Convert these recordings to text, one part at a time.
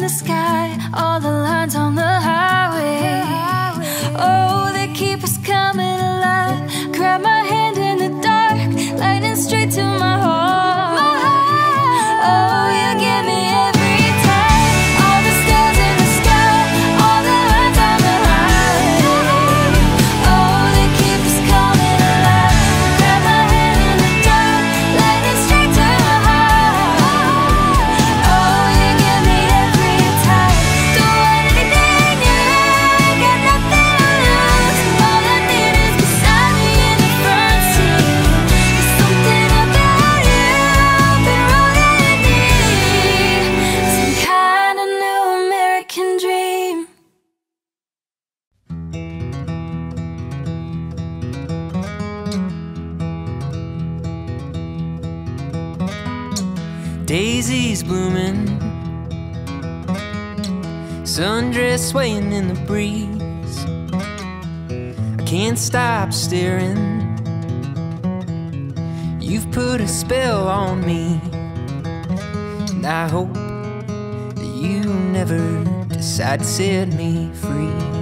the sky, all the lines on the highway. Oh, they keep us coming alive. Grab my hand in the dark, lightning straight to my heart. dress swaying in the breeze. I can't stop staring. You've put a spell on me, and I hope that you never decide to set me free.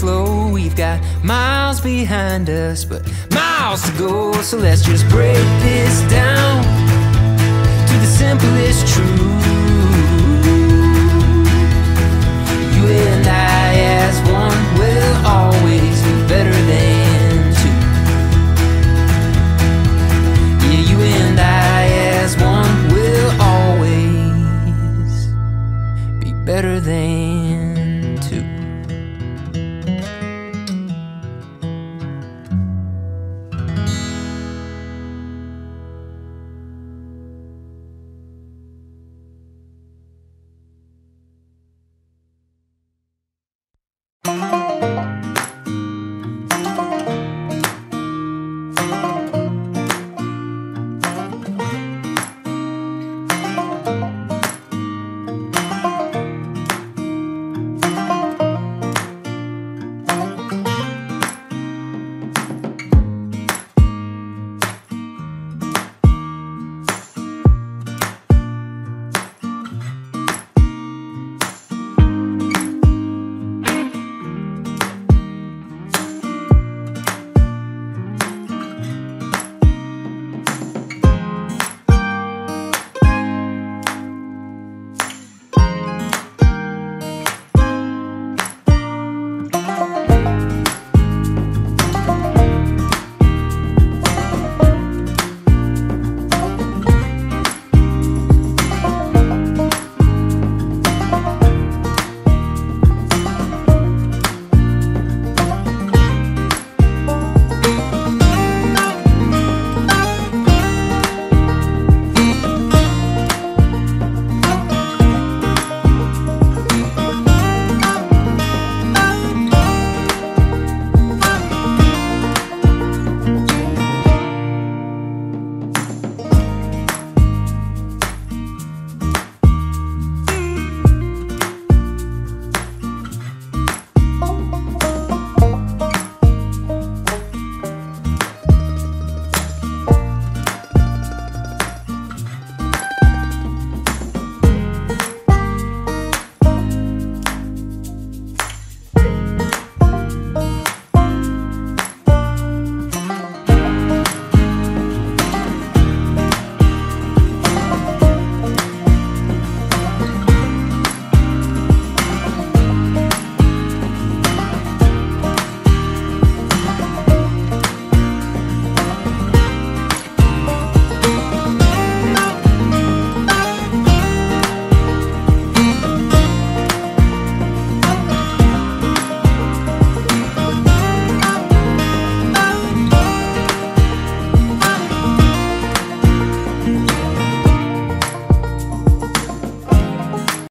slow. We've got miles behind us, but miles to go. So let's just break this down to the simplest truth. You and I, as one, will always be better than two. Yeah, you and I, as one, will always be better than.